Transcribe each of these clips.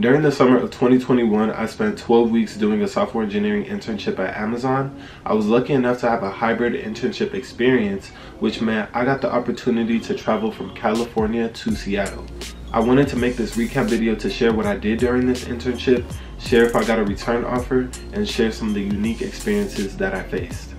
During the summer of 2021, I spent 12 weeks doing a software engineering internship at Amazon. I was lucky enough to have a hybrid internship experience, which meant I got the opportunity to travel from California to Seattle. I wanted to make this recap video to share what I did during this internship, share if I got a return offer, and share some of the unique experiences that I faced.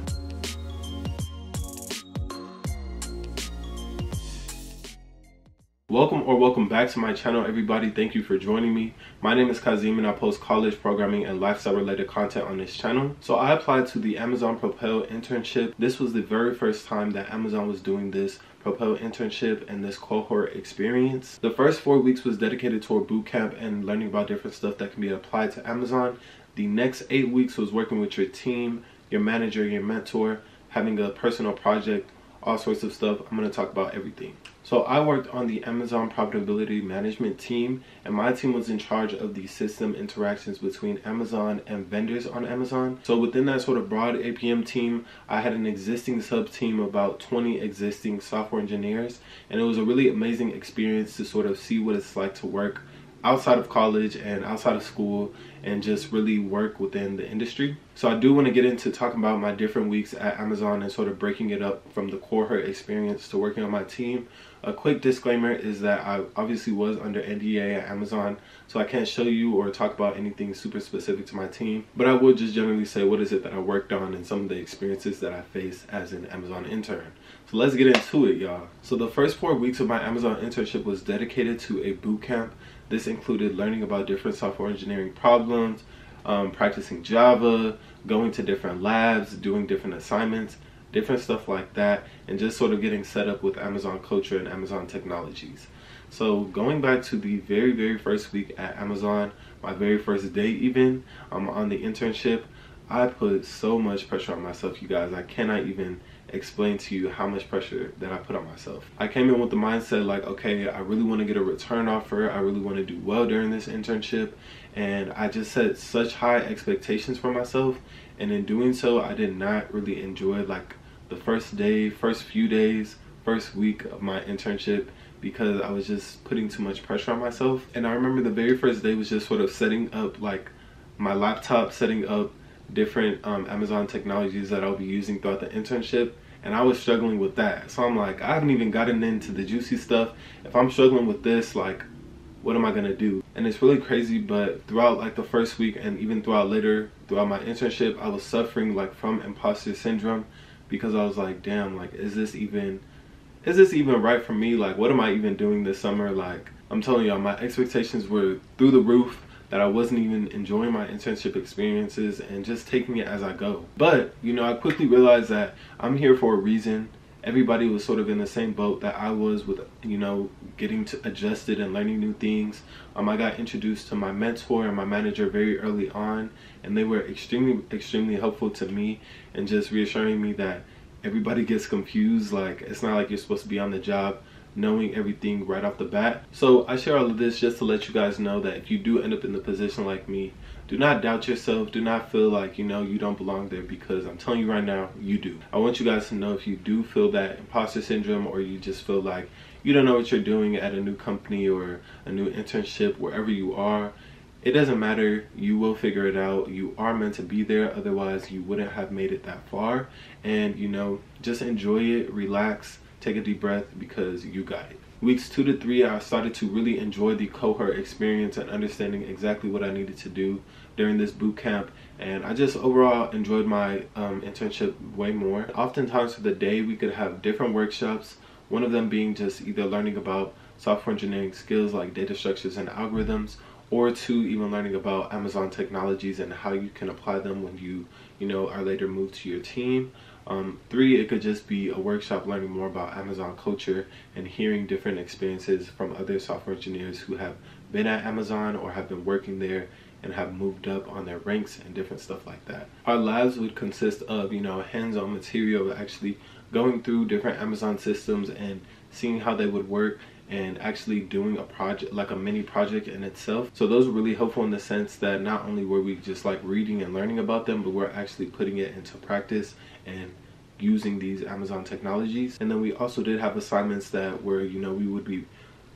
Welcome or welcome back to my channel everybody. Thank you for joining me. My name is Kazeem and I post college programming and lifestyle related content on this channel. So I applied to the Amazon Propel internship. This was the very first time that Amazon was doing this Propel internship and this cohort experience. The first four weeks was dedicated toward boot camp and learning about different stuff that can be applied to Amazon. The next eight weeks was working with your team, your manager, your mentor, having a personal project, all sorts of stuff. I'm going to talk about everything. So I worked on the Amazon profitability management team and my team was in charge of the system interactions between Amazon and vendors on Amazon. So within that sort of broad APM team, I had an existing sub team about 20 existing software engineers and it was a really amazing experience to sort of see what it's like to work outside of college and outside of school and just really work within the industry. So I do want to get into talking about my different weeks at Amazon and sort of breaking it up from the cohort experience to working on my team. A quick disclaimer is that I obviously was under NDA at Amazon, so I can't show you or talk about anything super specific to my team, but I will just generally say what is it that I worked on and some of the experiences that I faced as an Amazon intern. So let's get into it, y'all. So the first four weeks of my Amazon internship was dedicated to a boot camp this included learning about different software engineering problems, um, practicing Java, going to different labs, doing different assignments, different stuff like that, and just sort of getting set up with Amazon culture and Amazon technologies. So going back to the very, very first week at Amazon, my very first day even um, on the internship, I put so much pressure on myself, you guys. I cannot even explain to you how much pressure that I put on myself. I came in with the mindset like, okay, I really want to get a return offer. I really want to do well during this internship. And I just set such high expectations for myself. And in doing so, I did not really enjoy like the first day, first few days, first week of my internship because I was just putting too much pressure on myself. And I remember the very first day was just sort of setting up like my laptop, setting up different um, Amazon technologies that I'll be using throughout the internship and I was struggling with that. So I'm like, I haven't even gotten into the juicy stuff. If I'm struggling with this, like, what am I gonna do? And it's really crazy, but throughout like the first week and even throughout later, throughout my internship, I was suffering like from imposter syndrome because I was like, damn, like, is this even, is this even right for me? Like, what am I even doing this summer? Like, I'm telling y'all, my expectations were through the roof that I wasn't even enjoying my internship experiences and just taking it as I go. But, you know, I quickly realized that I'm here for a reason. Everybody was sort of in the same boat that I was with, you know, getting to adjusted and learning new things. Um, I got introduced to my mentor and my manager very early on, and they were extremely, extremely helpful to me and just reassuring me that everybody gets confused. Like, it's not like you're supposed to be on the job knowing everything right off the bat. So I share all of this just to let you guys know that if you do end up in the position like me, do not doubt yourself. Do not feel like, you know, you don't belong there because I'm telling you right now, you do. I want you guys to know if you do feel that imposter syndrome or you just feel like you don't know what you're doing at a new company or a new internship, wherever you are, it doesn't matter. You will figure it out. You are meant to be there. Otherwise, you wouldn't have made it that far. And, you know, just enjoy it, relax, take a deep breath because you got it. Weeks two to three, I started to really enjoy the cohort experience and understanding exactly what I needed to do during this boot camp. And I just overall enjoyed my um, internship way more. Oftentimes for the day, we could have different workshops. One of them being just either learning about software engineering skills like data structures and algorithms, or two, even learning about Amazon technologies and how you can apply them when you, you know, are later moved to your team. Um, three, it could just be a workshop learning more about Amazon culture and hearing different experiences from other software engineers who have been at Amazon or have been working there and have moved up on their ranks and different stuff like that. Our labs would consist of, you know, hands-on material actually going through different Amazon systems and seeing how they would work and actually doing a project like a mini project in itself so those were really helpful in the sense that not only were we just like reading and learning about them but we're actually putting it into practice and using these amazon technologies and then we also did have assignments that were you know we would be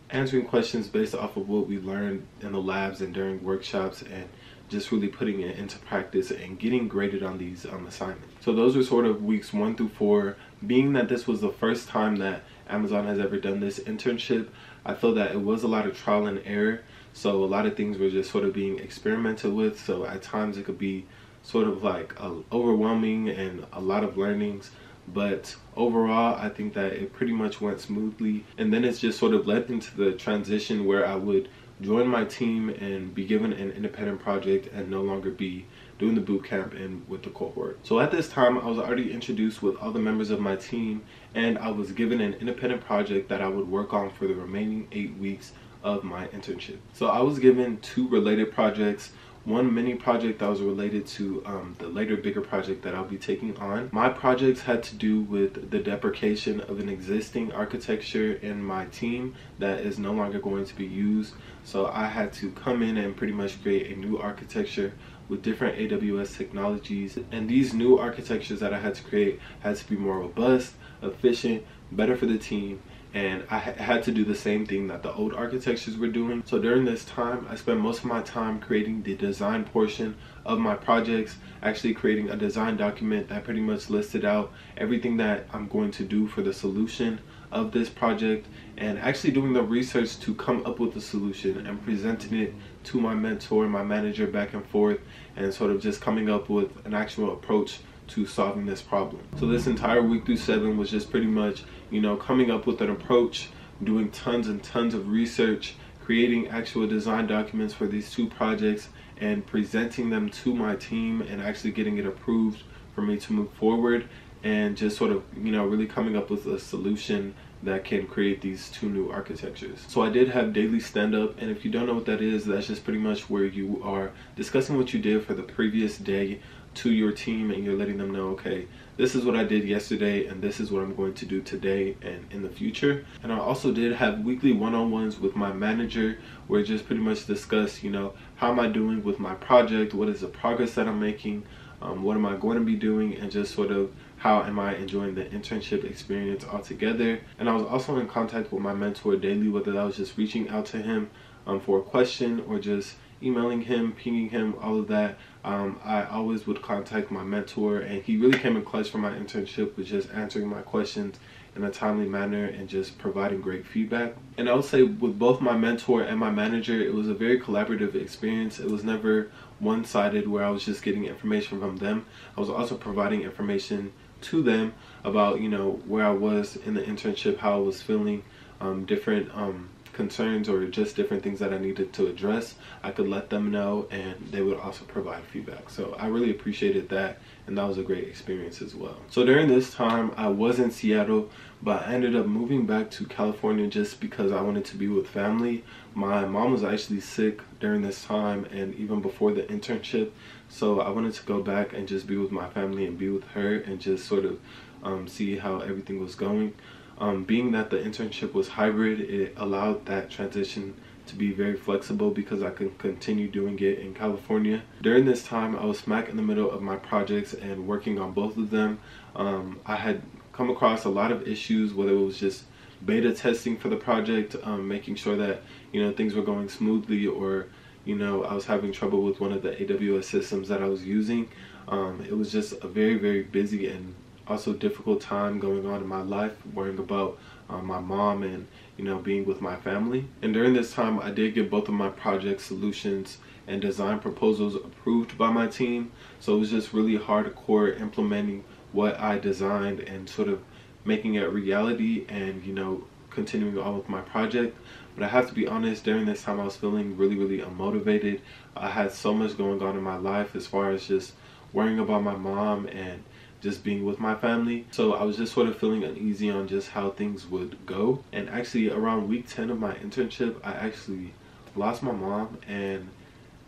answering questions based off of what we learned in the labs and during workshops and just really putting it into practice and getting graded on these um, assignments. So those were sort of weeks one through four. Being that this was the first time that Amazon has ever done this internship, I feel that it was a lot of trial and error. So a lot of things were just sort of being experimented with. So at times it could be sort of like overwhelming and a lot of learnings but overall i think that it pretty much went smoothly and then it's just sort of led into the transition where i would join my team and be given an independent project and no longer be doing the boot camp and with the cohort. So at this time, I was already introduced with other members of my team and I was given an independent project that I would work on for the remaining eight weeks of my internship. So I was given two related projects one mini project that was related to um, the later bigger project that I'll be taking on. My projects had to do with the deprecation of an existing architecture in my team that is no longer going to be used. So I had to come in and pretty much create a new architecture with different AWS technologies. And these new architectures that I had to create had to be more robust, efficient, better for the team, and I had to do the same thing that the old architectures were doing. So during this time, I spent most of my time creating the design portion of my projects, actually creating a design document that pretty much listed out everything that I'm going to do for the solution of this project and actually doing the research to come up with a solution and presenting it to my mentor, my manager back and forth and sort of just coming up with an actual approach to solving this problem. So this entire week through seven was just pretty much, you know, coming up with an approach, doing tons and tons of research, creating actual design documents for these two projects and presenting them to my team and actually getting it approved for me to move forward and just sort of, you know, really coming up with a solution that can create these two new architectures. So I did have daily stand up and if you don't know what that is, that's just pretty much where you are discussing what you did for the previous day to your team and you're letting them know, okay, this is what I did yesterday and this is what I'm going to do today and in the future. And I also did have weekly one-on-ones with my manager where just pretty much discuss, you know, how am I doing with my project? What is the progress that I'm making? Um, what am I going to be doing? And just sort of how am I enjoying the internship experience altogether. And I was also in contact with my mentor daily, whether that was just reaching out to him um, for a question or just emailing him, pinging him, all of that. Um, I always would contact my mentor, and he really came in clutch for my internship with just answering my questions in a timely manner and just providing great feedback. And I would say with both my mentor and my manager, it was a very collaborative experience. It was never one-sided where I was just getting information from them. I was also providing information to them about, you know, where I was in the internship, how I was feeling, um, different um, concerns or just different things that I needed to address, I could let them know and they would also provide feedback. So I really appreciated that and that was a great experience as well. So during this time, I was in Seattle, but I ended up moving back to California just because I wanted to be with family. My mom was actually sick during this time and even before the internship, so I wanted to go back and just be with my family and be with her and just sort of um, see how everything was going. Um, being that the internship was hybrid, it allowed that transition to be very flexible because I could continue doing it in California. During this time, I was smack in the middle of my projects and working on both of them. Um, I had come across a lot of issues, whether it was just beta testing for the project, um, making sure that you know things were going smoothly, or you know I was having trouble with one of the AWS systems that I was using. Um, it was just a very very busy and also difficult time going on in my life, worrying about um, my mom and you know being with my family. And during this time, I did get both of my project solutions and design proposals approved by my team. So it was just really hardcore implementing what I designed and sort of making it reality and you know continuing on with my project. But I have to be honest, during this time I was feeling really, really unmotivated. I had so much going on in my life as far as just worrying about my mom and just being with my family. So I was just sort of feeling uneasy on just how things would go. And actually around week 10 of my internship, I actually lost my mom and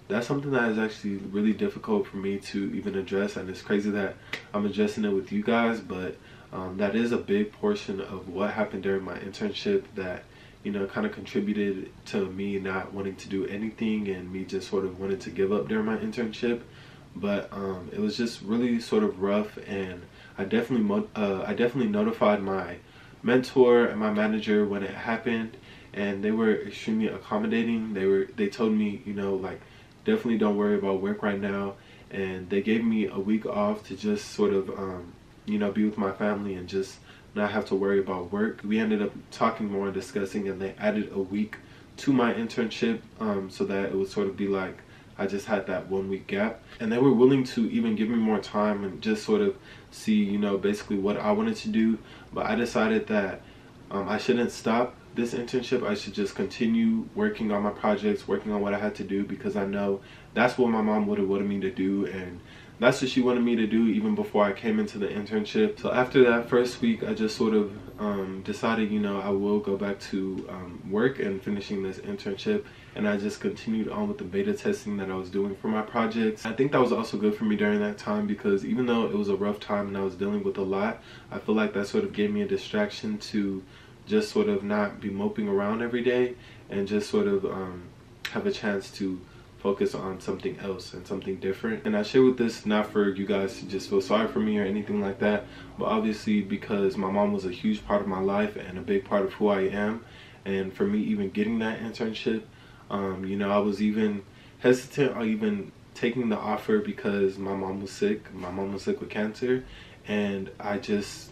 that's something that is actually really difficult for me to even address and it's crazy that I'm addressing it with you guys but um, that is a big portion of what happened during my internship that you know kind of contributed to me not wanting to do anything and me just sort of wanting to give up during my internship but um, it was just really sort of rough and I definitely uh, I definitely notified my mentor and my manager when it happened and they were extremely accommodating. They were they told me, you know, like definitely don't worry about work right now, and they gave me a week off to just sort of, um, you know, be with my family and just not have to worry about work. We ended up talking more and discussing, and they added a week to my internship um, so that it would sort of be like I just had that one week gap. And they were willing to even give me more time and just sort of see, you know, basically what I wanted to do. But I decided that um, I shouldn't stop this internship. I should just continue working on my projects, working on what I had to do because I know that's what my mom would have wanted me to do. And that's what she wanted me to do even before I came into the internship. So after that first week, I just sort of um, decided, you know, I will go back to um, work and finishing this internship. And I just continued on with the beta testing that I was doing for my projects. I think that was also good for me during that time because even though it was a rough time and I was dealing with a lot, I feel like that sort of gave me a distraction to just sort of not be moping around every day and just sort of um, have a chance to focus on something else and something different. And I share with this not for you guys to just feel sorry for me or anything like that, but obviously because my mom was a huge part of my life and a big part of who I am. And for me, even getting that internship, um, you know, I was even hesitant on even taking the offer because my mom was sick. My mom was sick with cancer. And I just,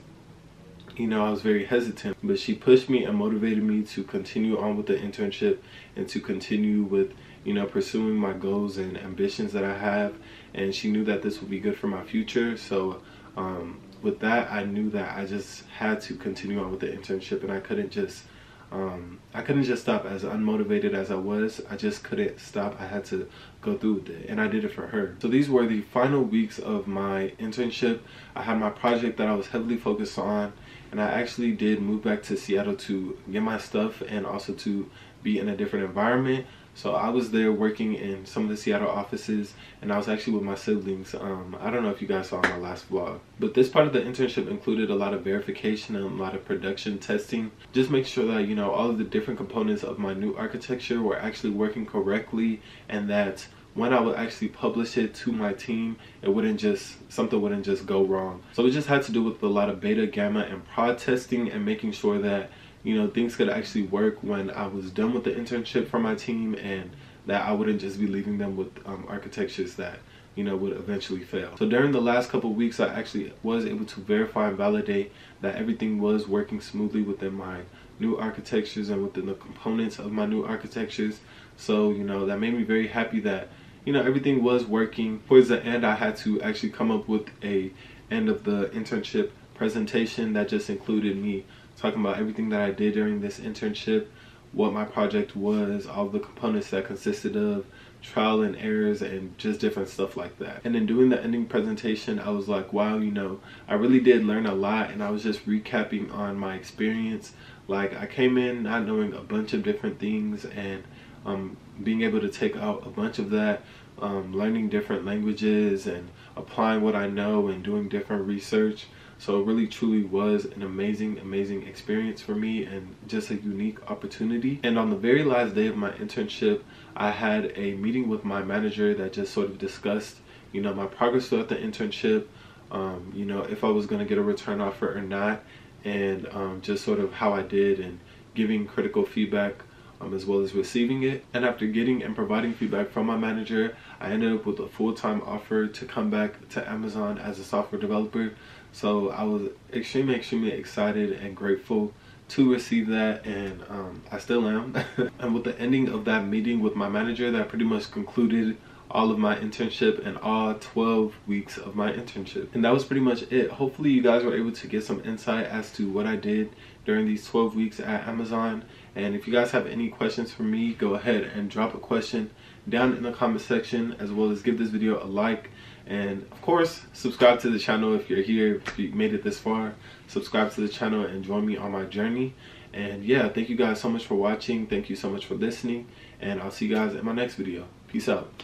you know, I was very hesitant. But she pushed me and motivated me to continue on with the internship and to continue with you know, pursuing my goals and ambitions that I have. And she knew that this would be good for my future. So um, with that, I knew that I just had to continue on with the internship and I couldn't just, um, I couldn't just stop as unmotivated as I was. I just couldn't stop. I had to go through with it and I did it for her. So these were the final weeks of my internship. I had my project that I was heavily focused on and I actually did move back to Seattle to get my stuff and also to be in a different environment. So I was there working in some of the Seattle offices and I was actually with my siblings. Um, I don't know if you guys saw my last vlog, but this part of the internship included a lot of verification and a lot of production testing. Just make sure that, you know, all of the different components of my new architecture were actually working correctly and that when I would actually publish it to my team, it wouldn't just, something wouldn't just go wrong. So it just had to do with a lot of beta, gamma, and prod testing and making sure that you know, things could actually work when I was done with the internship for my team and that I wouldn't just be leaving them with um, architectures that, you know, would eventually fail. So during the last couple weeks, I actually was able to verify and validate that everything was working smoothly within my new architectures and within the components of my new architectures. So, you know, that made me very happy that, you know, everything was working. Towards the end, I had to actually come up with a end of the internship presentation that just included me talking about everything that I did during this internship, what my project was, all the components that consisted of, trial and errors, and just different stuff like that. And in doing the ending presentation, I was like, wow, you know, I really did learn a lot, and I was just recapping on my experience. Like, I came in not knowing a bunch of different things, and um, being able to take out a bunch of that, um, learning different languages, and applying what I know, and doing different research. So it really truly was an amazing, amazing experience for me and just a unique opportunity. And on the very last day of my internship, I had a meeting with my manager that just sort of discussed, you know, my progress throughout the internship, um, you know, if I was going to get a return offer or not, and um, just sort of how I did and giving critical feedback um, as well as receiving it. And after getting and providing feedback from my manager, I ended up with a full-time offer to come back to Amazon as a software developer. So I was extremely, extremely excited and grateful to receive that and um, I still am. and with the ending of that meeting with my manager that pretty much concluded all of my internship and all 12 weeks of my internship. And that was pretty much it. Hopefully you guys were able to get some insight as to what I did during these 12 weeks at Amazon. And if you guys have any questions for me, go ahead and drop a question down in the comment section as well as give this video a like and of course subscribe to the channel if you're here if you made it this far. Subscribe to the channel and join me on my journey. And yeah thank you guys so much for watching. Thank you so much for listening. And i'll see you guys in my next video. Peace out